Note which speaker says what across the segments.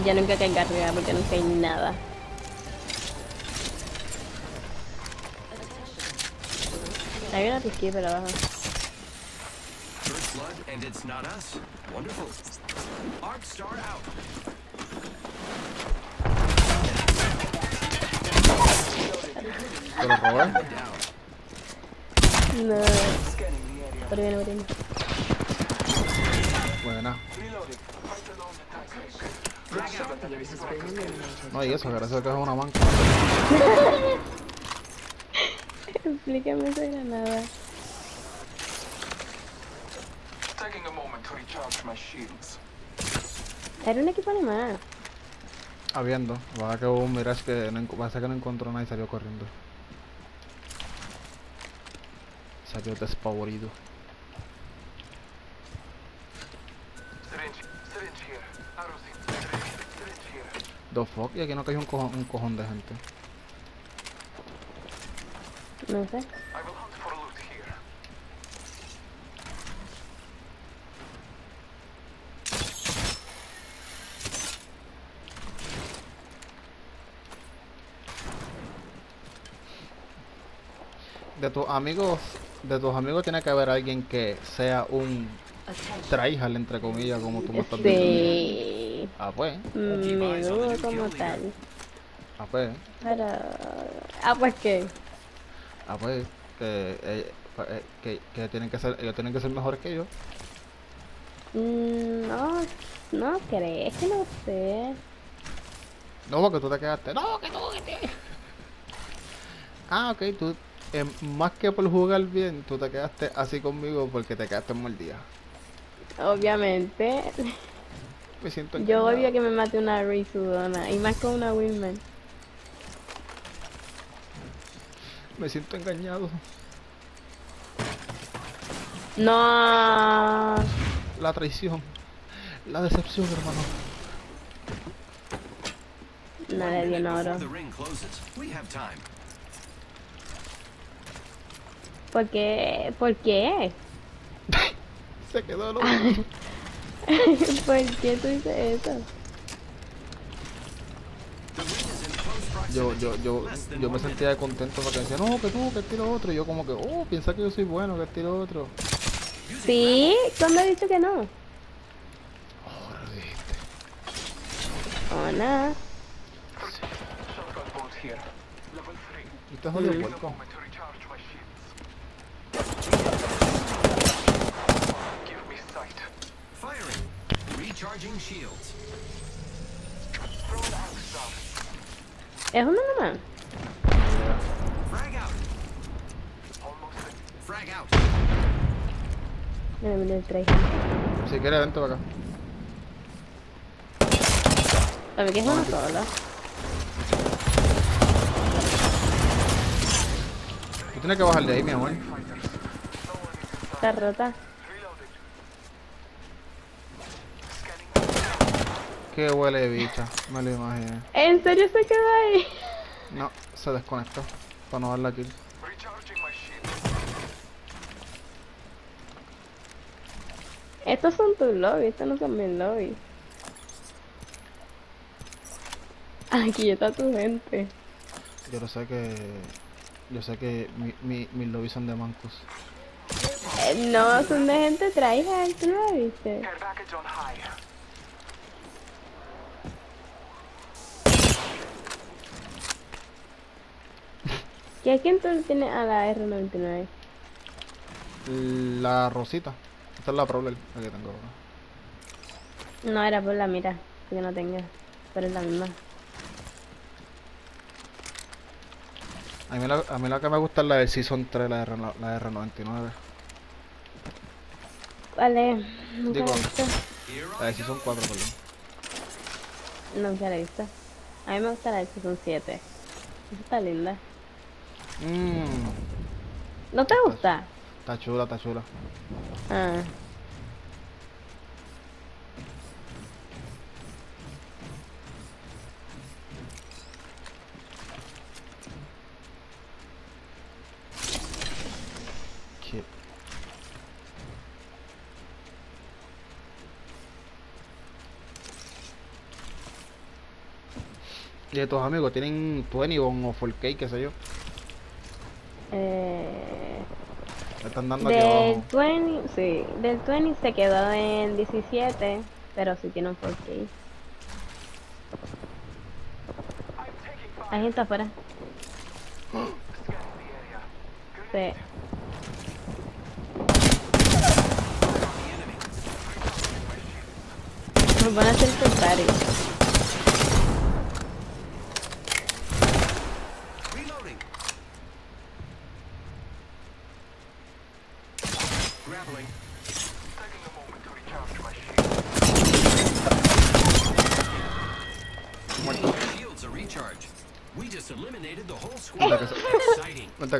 Speaker 1: Y ya nunca caiga arriba porque nunca hay nada. Hay una abajo.
Speaker 2: Arc star out.
Speaker 3: ¿Te lo robé?
Speaker 1: No. Por viene.
Speaker 3: Buena. No, y eso, gracias a que es una manca.
Speaker 1: Explícame esa granada.
Speaker 4: Taking a moment to recharge my shields.
Speaker 1: Era un equipo animal.
Speaker 3: Habiendo. Va a que hubo un Mirage que no, va a ser que no encontró nada y salió corriendo. Salió despavorido. The fuck, y aquí no cayó un cojón, un cojón de gente.
Speaker 1: No sé.
Speaker 4: I will hunt for loot here.
Speaker 3: De tus amigos, de tus amigos tiene que haber alguien que sea un tryhard, entre comillas, como tú me estás diciendo. Ah, pues,
Speaker 1: Mm, Me dudo como tal.
Speaker 3: ah, pues,
Speaker 1: Pero. Ah, pues qué.
Speaker 3: ah, pues, que, eh, eh, que, que tienen que ser, ellos tienen que ser mejores que yo.
Speaker 1: Mm, No, no crees que no sé.
Speaker 3: No, porque tú te quedaste. No, que tú, que te. Ah, ok, tú. eh, más que por jugar bien, tú te quedaste así conmigo porque te quedaste mordida.
Speaker 1: Obviamente.
Speaker 3: Me siento
Speaker 1: Yo
Speaker 3: engañado.
Speaker 1: odio que me mate una Rizudona. Y más con una Winman.
Speaker 3: Me siento engañado.
Speaker 1: No.
Speaker 3: La traición. La decepción, hermano.
Speaker 1: No le di un oro. ¿Por qué? ¿Por qué?
Speaker 3: Se quedó loco.
Speaker 1: ¿Por qué tú dices eso?
Speaker 3: Yo, yo, yo, yo me sentía contento porque decía, no, que tú, que tiro otro. Y yo como que, oh, piensa que yo soy bueno, que tiro otro.
Speaker 1: ¿Sí? ¿Cuándo he dicho que no?
Speaker 3: Ahora dijiste.
Speaker 1: Oh, nada.
Speaker 4: Shotgun bolt here. Level 3.
Speaker 3: Y te jodió
Speaker 1: Mm.
Speaker 3: puerco.
Speaker 1: ¿Es una nomás?
Speaker 2: Frag out.
Speaker 4: Almost ready.
Speaker 2: Frag out.
Speaker 1: Mira, mira el traje.
Speaker 3: Si quieres, vente para acá.
Speaker 1: A ver, que es una sola.
Speaker 3: Tú tienes que bajar de ahí, mi amor.
Speaker 1: Está rota.
Speaker 3: Qué huele de bicha. Me lo imaginé.
Speaker 1: ¿En serio se quedó ahí?
Speaker 3: No, se desconectó. Para no darle kill.
Speaker 4: My shields.
Speaker 1: Estos son tus lobbies, estos no son mis lobbies. Aquí está tu gente.
Speaker 3: Yo lo sé que. Yo sé que mi, mi, mis lobbies son de mancos.
Speaker 1: Eh, no, son de gente tryhard, ¿tú no lo viste? ¿Qué quién tú tienes a la R99?
Speaker 3: La rosita. Esta es la Prowler la que tengo.
Speaker 1: No, era por la mira, que no tenga. Pero es la misma.
Speaker 3: A mí, la, a mí la que me gusta es la del Season 3, la, R, la de R99.
Speaker 1: Vale,
Speaker 3: Digo-
Speaker 1: la
Speaker 3: de Season
Speaker 2: go.
Speaker 3: 4, perdón.
Speaker 1: Nunca la he visto. A mí me gusta la de Season 7. Esa está linda.
Speaker 3: Mm.
Speaker 1: ¿No te gusta?
Speaker 3: Está, chula, está chula.
Speaker 1: Ah.
Speaker 3: de tus amigos tienen 20 o 4K, qué sé yo. Me están dando aquí
Speaker 1: del
Speaker 3: abajo.
Speaker 1: 20, sí, del 20 se quedó en 17, pero sí tiene un 4K.
Speaker 4: I'm taking fire.
Speaker 1: Hay gente afuera. Sí. Nos van a hacer contrario.
Speaker 2: Reloading. Grappling.
Speaker 4: Taking a moment to recharge my shield.
Speaker 2: Shields are recharged. We just eliminated the whole squad. Exciting.
Speaker 3: Vente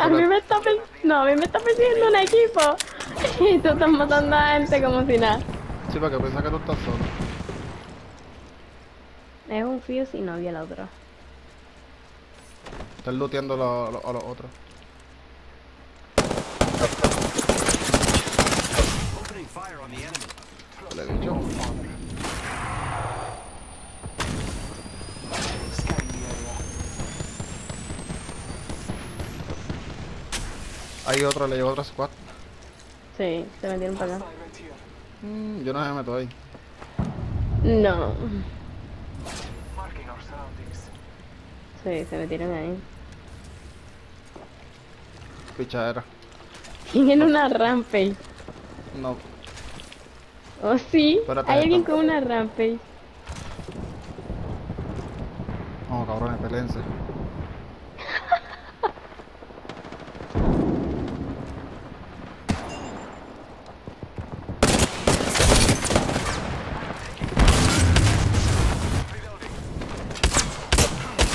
Speaker 1: A mí me está no, a mí me está persiguiendo un equipo. Y tú estás matando a gente como si nada.
Speaker 3: Sí, para que piensa que tú estás solo.
Speaker 1: Es un fuse y no vi el otro.
Speaker 3: Estás looteando lo- lo- a los otros. Hay otro, le llevo otra squad.
Speaker 1: Sí, se metieron para acá.
Speaker 3: Mm, yo no me meto ahí.
Speaker 1: No.
Speaker 4: Marking our surroundings.
Speaker 1: Sí, se metieron ahí.
Speaker 3: Pichadera.
Speaker 1: Tienen una rampage.
Speaker 3: No.
Speaker 1: Oh, sí. Hay alguien con una rampage.
Speaker 3: Vamos, cabrones, peleense.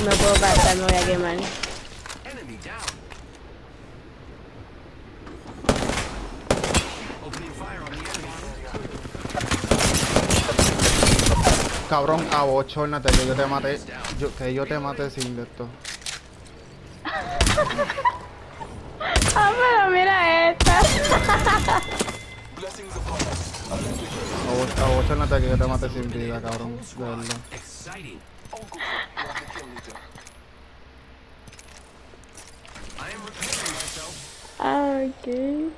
Speaker 1: No puedo pasar, me voy a quemar.
Speaker 3: Cabrón, abochórnate que yo te maté. Yo, que yo te maté sin de esto.
Speaker 1: Ah, pero mira esta.
Speaker 3: Abochórnate que yo te maté sin vida, cabrón. De verdad.
Speaker 2: Exciting.
Speaker 4: All good. You are the kill leader.
Speaker 2: I am repairing myself.
Speaker 1: Ah, ok.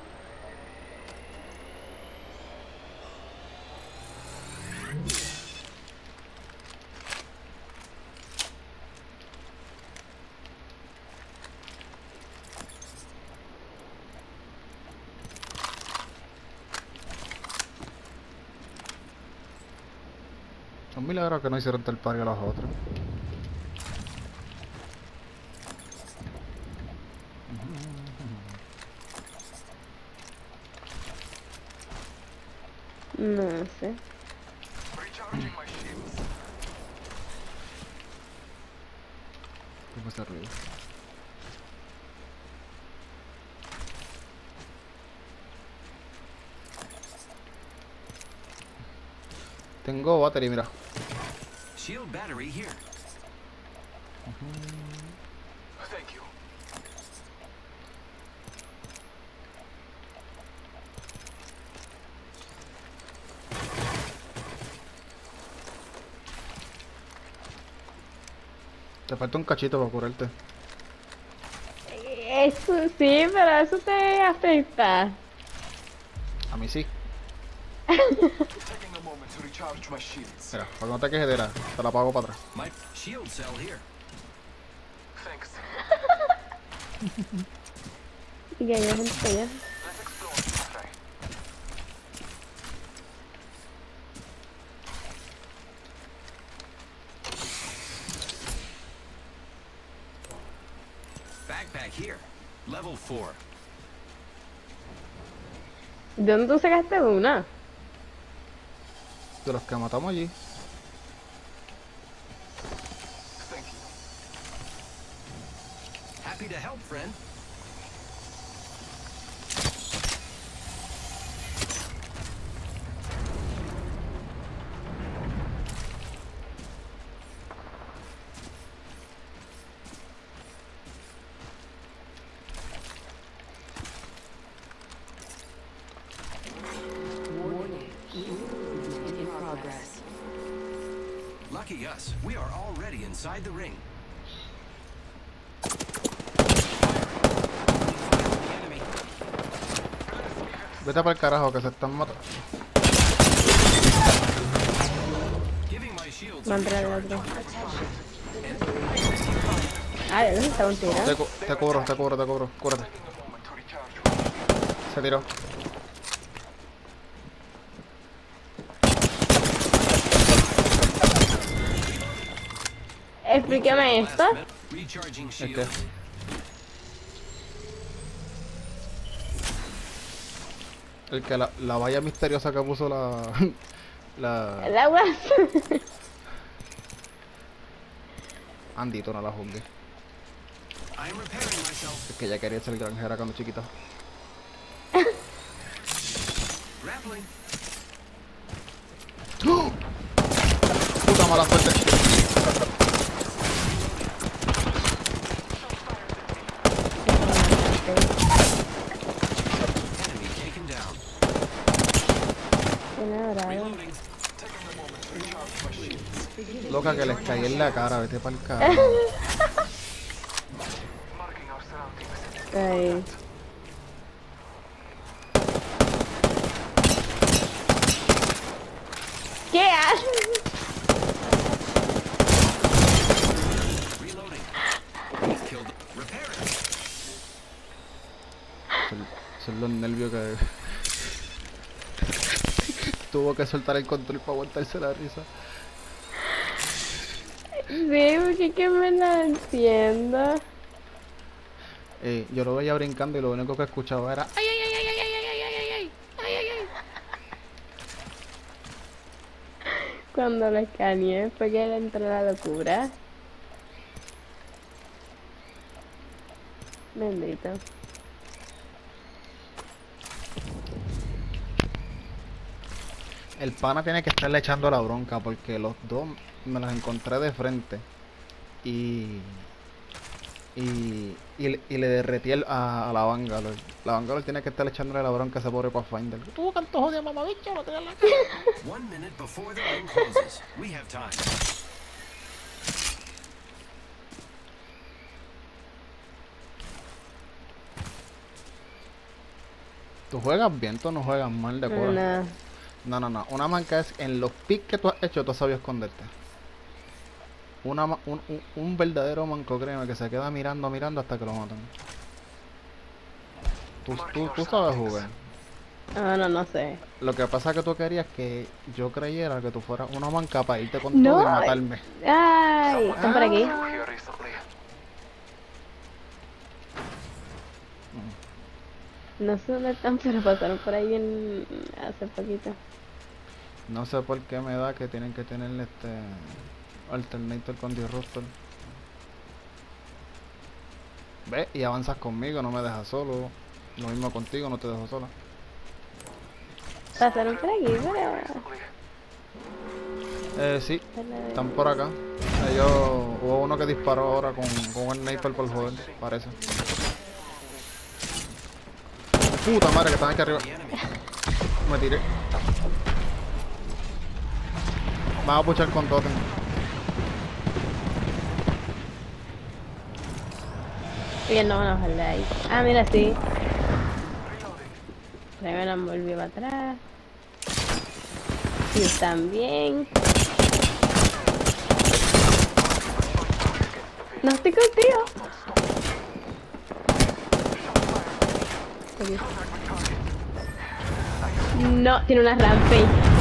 Speaker 3: Un milagro que no hicieron tal party a los otros.
Speaker 1: No sé.
Speaker 4: Recharging my shields.
Speaker 3: ¿Qué fue ese ruido? Tengo battery, mira.
Speaker 2: Shield battery here.
Speaker 4: Thank you.
Speaker 3: Te falta un cachito para curarte.
Speaker 1: Eso sí, pero eso te afecta.
Speaker 3: A mí sí. Mira, para que no te quejes de la, te la pago para atrás.
Speaker 2: My shield cell here.
Speaker 1: Y gente allá.
Speaker 2: Backpack. Level 4.
Speaker 1: ¿De dónde tú sacaste una?
Speaker 3: De los que matamos allí.
Speaker 2: Happy to help, friend. Lucky us. We are already inside the ring.
Speaker 3: Vete para el carajo que se están matando.
Speaker 1: Mantra el otro. Ah, ¿de dónde está un tiro?
Speaker 3: Te, cu- te cubro, te cubro, te cubro. Cúrate. Se tiró.
Speaker 1: Explícame esto.
Speaker 3: Que. El que la, la valla misteriosa que puso la. la.
Speaker 1: El agua.
Speaker 3: Andy, tú no la
Speaker 2: myself.
Speaker 3: Es que ella quería ser granjera cuando chiquita.
Speaker 2: Grappling.
Speaker 3: Puta mala suerte. Loca que les caí en la cara, vete para el carajo.
Speaker 1: Ay. ¿Qué haces?
Speaker 3: Son, son los nervios que. Tuvo que soltar el control para aguantarse la risa.
Speaker 1: Sí, porque que me la entiendo.
Speaker 3: Eh, yo lo veía brincando y lo único que escuchaba era. ¡Ay, ay, ay, ay, ay, ay, ay, ay, ay, ay! ¡Ay, ay, ay!
Speaker 1: Cuando lo escaneé fue que le entró la locura. Bendito.
Speaker 3: El pana tiene que estarle echando la bronca porque los dos me los encontré de frente y y, y, le- y le derretí el- a, a la Bangalore. La Bangalore tiene que estar echándole la bronca a ese pobre Pathfinder. Tú canto jodido mamabicho, lo en la cara.
Speaker 2: One minute before the ring closes. We have time.
Speaker 3: Tú juegas bien, tú no juegas mal de.
Speaker 1: No.
Speaker 3: No, no, no. Una manca es en los picks que tú has hecho, tú has sabido esconderte. Una, un, un, un verdadero manco, créeme, que se queda mirando, mirando hasta que lo matan. Tú, tú, tú sabes jugar.
Speaker 1: Ah, no, no sé.
Speaker 3: Lo que pasa es que tú querías que yo creyera que tú fueras una manca para irte con
Speaker 1: No,
Speaker 3: todo y matarme.
Speaker 1: Ay, están por aquí. No sé dónde están, pero pasaron por ahí en... hace poquito.
Speaker 3: No sé por qué me da que tienen que tener este alternator con disruptor. Ve y avanzas conmigo, no me dejas solo. Lo mismo contigo, no te dejo sola.
Speaker 1: Pasaron por aquí, pero...
Speaker 3: Eh, sí, están por acá. Ellos, hubo uno que disparó ahora con, con un sniper por joder, parece. Puta madre que están aquí arriba. Me tiré. Vamos a puchar con totem.
Speaker 1: Bien, no van a bajar ahí. Ah, mira, sí. La volvió para atrás. Sí, también. No estoy contigo. No, tiene una rampage.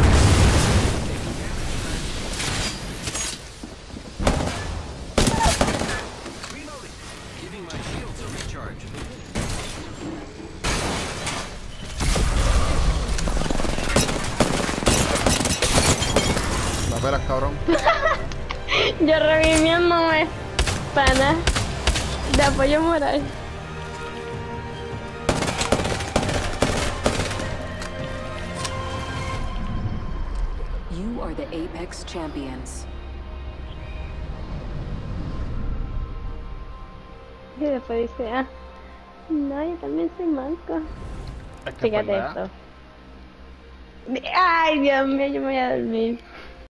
Speaker 1: Yo reviviéndome. Pana. De apoyo moral.
Speaker 5: You are the Apex Champions.
Speaker 1: Y después dice, ah, no, yo también soy manco. Fíjate esto. Ay, Dios mío, yo me voy a dormir.